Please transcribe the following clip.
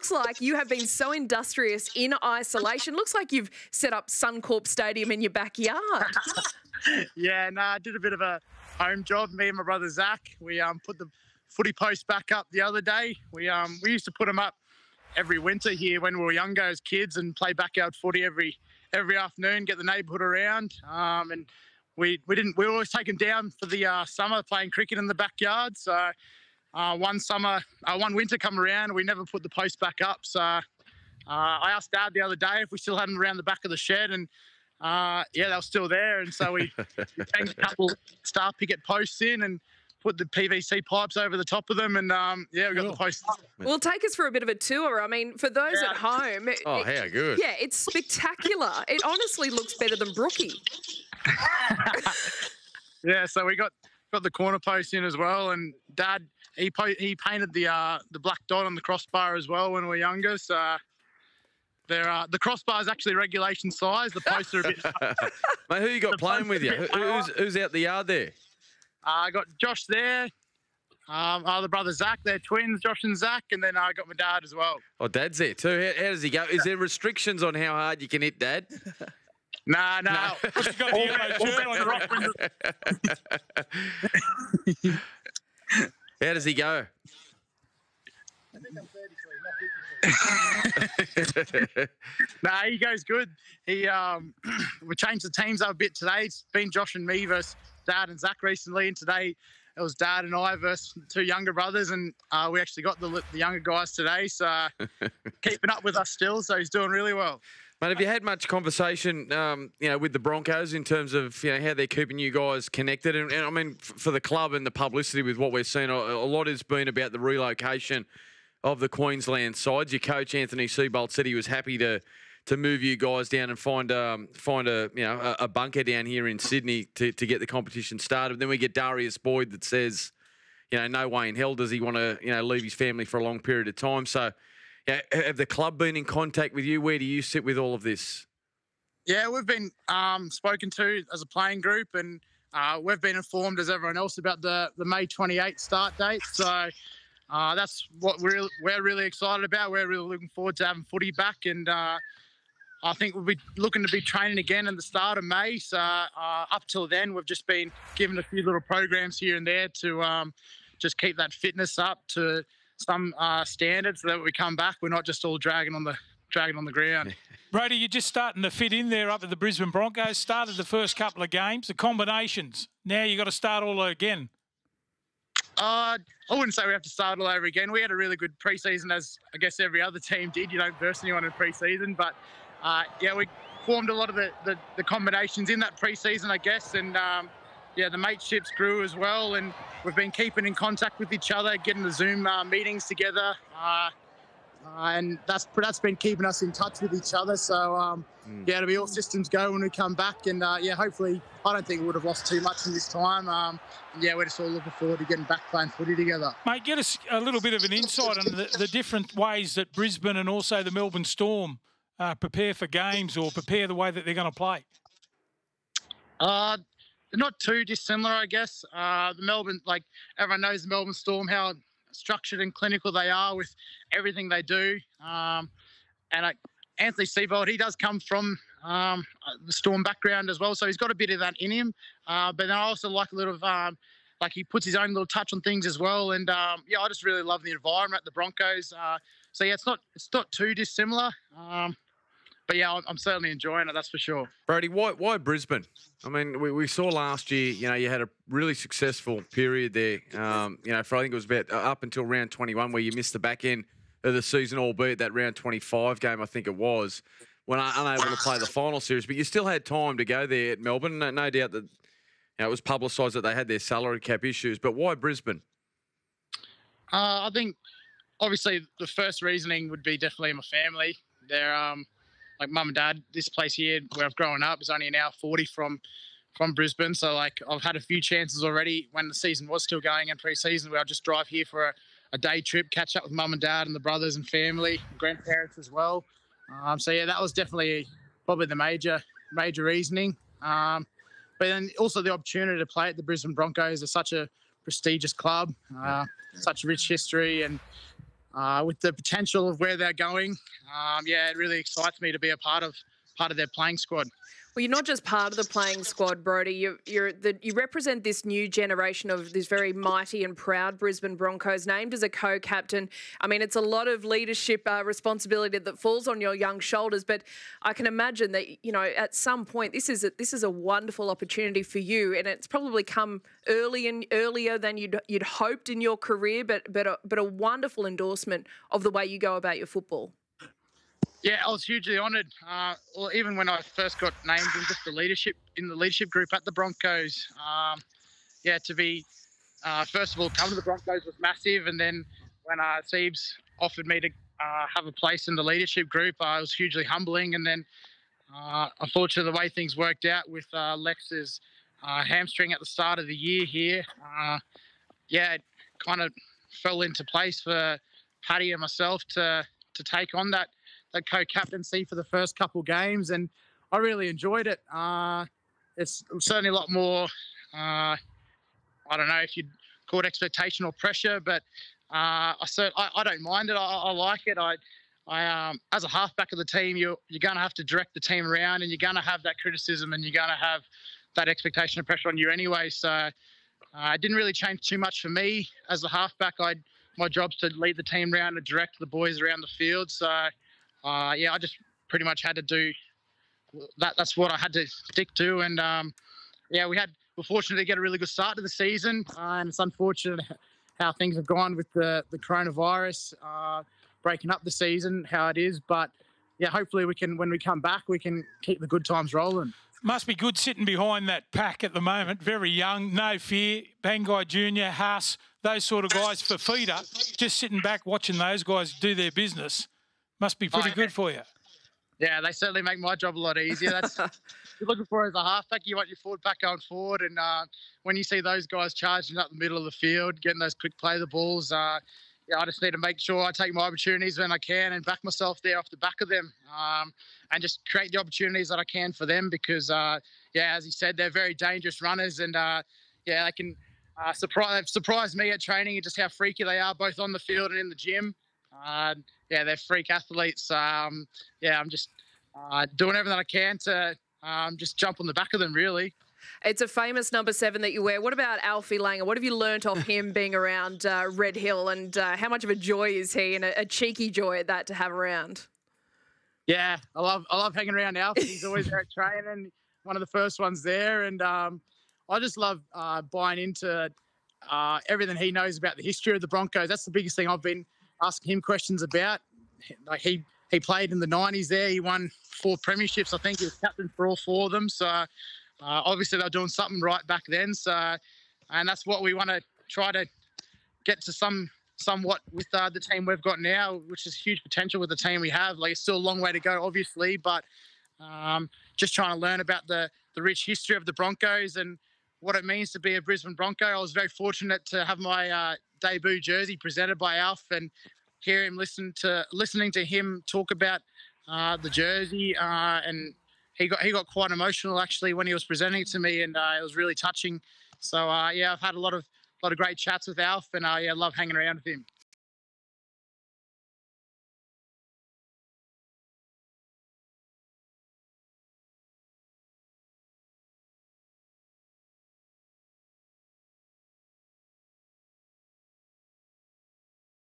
looks like you have been so industrious in isolation. Looks like you've set up Suncorp Stadium in your backyard. yeah, no, I did a bit of a home job. Me and my brother Zach, we um put the footy post back up the other day. We um we used to put them up every winter here when we were younger as kids and play backyard footy every every afternoon, get the neighbourhood around. Um, and we we didn't we were always taken down for the uh, summer playing cricket in the backyard. So uh, one summer, uh, one winter come around, we never put the post back up. So uh, I asked Dad the other day if we still had them around the back of the shed, and uh, yeah, they were still there. And so we, we changed a couple star picket posts in and put the PVC pipes over the top of them, and um, yeah, we got the posts. Well, take us for a bit of a tour. I mean, for those Yeah. at home, it- Oh, how good. yeah, it's spectacular. It honestly looks better than Brookie. Yeah, so we got got the corner post in as well, and Dad he po- he painted the uh, the black dot on the crossbar as well when we were younger. So they're uh, the crossbar is actually regulation size. The posts are a bit. uh, Mate, who you got The playing with you? Who's, who's out the yard there? I got Josh there. Um, our other brother Zach, they're twins, Josh and Zach, and then I got my dad as well. Oh, Dad's there too. How, how does he go? Is there restrictions on how hard you can hit Dad? Nah, nah. He's got the yellow shirt on. the rock wins- How does he go? Nah, he goes good. He um, we changed the teams up a bit today. It's been Josh and me versus Dad and Zach recently, and today it was Dad and I versus two younger brothers, and uh, we actually got the, the younger guys today. So keeping up with us still, so he's doing really well. Mate, have you had much conversation, um, you know, with the Broncos in terms of you know how they're keeping you guys connected? And, and I mean, f- for the club and the publicity with what we're seeing, a, a lot has been about the relocation of the Queensland sides. Your coach Anthony Seibold said he was happy to to move you guys down and find um, find a you know a, a bunker down here in Sydney to, to get the competition started. Then we get Darius Boyd that says, you know, no way in hell does he want to you know leave his family for a long period of time. So. Have the club been in contact with you? Where do you sit with all of this? Yeah, we've been um, spoken to as a playing group, and uh, we've been informed as everyone else about the the May 28th start date. So uh, that's what we're we're really excited about. We're really looking forward to having footy back, and uh, I think we'll be looking to be training again in the start of May. So uh, up till then, we've just been given a few little programs here and there to um, just keep that fitness up to some uh, standards so that when we come back, we're not just all dragging on the dragging on the ground. Brady, you're just starting to fit in there up at the Brisbane Broncos. Started the first couple of games, the combinations. Now you've got to start all over again. Uh, I wouldn't say we have to start all over again. We had a really good preseason, as I guess every other team did. You don't verse anyone in preseason, but uh, yeah, we formed a lot of the, the, the combinations in that preseason, I guess, and um, yeah, the mateships grew as well, and we've been keeping in contact with each other, getting the Zoom uh, meetings together, uh, uh, and that's that's been keeping us in touch with each other. So um, yeah, it'll be all systems go when we come back, and uh, yeah, hopefully, I don't think we would have lost too much in this time. Um, yeah, we're just all looking forward to getting back playing footy together. Mate, get us a little bit of an insight on the, the different ways that Brisbane and also the Melbourne Storm uh, prepare for games or prepare the way that they're going to play. Uh, they're not too dissimilar, I guess. Uh, the Melbourne, like everyone knows, the Melbourne Storm, how structured and clinical they are with everything they do. Um, and uh, Anthony Seibold, he does come from um, the Storm background as well, so he's got a bit of that in him. Uh, but then I also like a little of. Um, like he puts his own little touch on things as well, and um, yeah, I just really love the environment the Broncos. Uh, so yeah, it's not it's not too dissimilar, um, but yeah, I'm, I'm certainly enjoying it. That's for sure. Brodie, why why Brisbane? I mean, we, we saw last year, you know, you had a really successful period there. Um, you know, for I think it was about uh, up until round 21 where you missed the back end of the season, albeit that round 25 game, I think it was, when un- unable to play the final series. But you still had time to go there at Melbourne. No, no doubt that you know, it was publicised that they had their salary cap issues. But why Brisbane? Uh, I think obviously the first reasoning would be definitely my family. They're um, like mum and dad. This place here where I've grown up is only an hour forty from from Brisbane. So like I've had a few chances already when the season was still going in pre-season where I'll just drive here for a, a day trip, catch up with mum and dad and the brothers and family, grandparents as well. Um, so yeah, that was definitely probably the major major reasoning. Um, but then also the opportunity to play at the Brisbane Broncos is such a prestigious club, uh, such rich history, and uh, with the potential of where they're going, um, yeah, it really excites me to be a part of part of their playing squad. Well, you're not just part of the playing squad, Brodie. You're the, you represent this new generation of this very mighty and proud Brisbane Broncos, named as a co-captain. I mean, it's a lot of leadership uh, responsibility that falls on your young shoulders. But I can imagine that you know at some point this is a, this is a wonderful opportunity for you, and it's probably come early and earlier than you'd you'd hoped in your career. But but a, but a wonderful endorsement of the way you go about your football. Yeah, I was hugely honoured. Uh, well, even when I first got named in just the leadership in the leadership group at the Broncos, um, yeah, to be uh, first of all come to the Broncos was massive, and then when uh, Siebes offered me to uh, have a place in the leadership group, it was hugely humbling. And then, uh, unfortunately, the way things worked out with uh, Lex's uh, hamstring at the start of the year here, yeah, it kind of fell into place for Paddy and myself to to take on that that co-captaincy for the first couple games, and I really enjoyed it. Uh, it's certainly a lot more. Uh, I don't know if you'd call it expectation or pressure, but uh, I, cert- I, I don't mind it. I, I like it. I, I um, as a halfback of the team, you're you're going to have to direct the team around, and you're going to have that criticism, and you're going to have that expectation and pressure on you anyway. So uh, it didn't really change too much for me as a halfback. I my job's to lead the team around and direct the boys around the field. So uh, yeah, I just pretty much had to do that. That's what I had to stick to, and um, yeah, we had we're fortunate to get a really good start to the season, uh, and it's unfortunate how things have gone with the the coronavirus uh, breaking up the season, how it is, but yeah, hopefully we can when we come back we can keep the good times rolling. Must be good sitting behind that pack at the moment. Very young, no fear. Pangai Junior, Haas, those sort of guys for feeder. Just sitting back watching those guys do their business. Must be pretty Oh, good for you. Yeah, they certainly make my job a lot easier. That's you're looking for as a halfback. You want your forward back going forward, and uh, when you see those guys charging up the middle of the field, getting those quick play the balls, uh, yeah, I just need to make sure I take my opportunities when I can and back myself there off the back of them, um, and just create the opportunities that I can for them because, uh, yeah, as he said, they're very dangerous runners, and uh, yeah, they can uh, surprise. They've surprised me at training and just how freaky they are, both on the field and in the gym. Uh, yeah, they're freak athletes. Um, yeah, I'm just uh, doing everything I can to um, just jump on the back of them, really. It's a famous number seven that you wear. What about Alfie Langer? What have you learnt off him being around uh, Red Hill, and uh, how much of a joy is he, and a, a cheeky joy at that to have around? Yeah, I love I love hanging around Alfie. He's always there at training, one of the first ones there, and um, I just love uh, buying into uh, everything he knows about the history of the Broncos. That's the biggest thing I've been asking him questions about. Like he he played in the '90s there. He won four premierships. I think he was captain for all four of them. So uh, obviously they're doing something right back then. So and that's what we want to try to get to some somewhat with uh, the team we've got now, which is huge potential with the team we have. Like it's still a long way to go, obviously, but um, just trying to learn about the the rich history of the Broncos and what it means to be a Brisbane Bronco. I was very fortunate to have my uh, debut jersey presented by Alf and hear him listen to listening to him talk about uh, the jersey uh, and he got he got quite emotional actually when he was presenting it to me and uh, it was really touching. So uh, yeah, I've had a lot of lot of great chats with Alf and I yeah, love hanging around with him.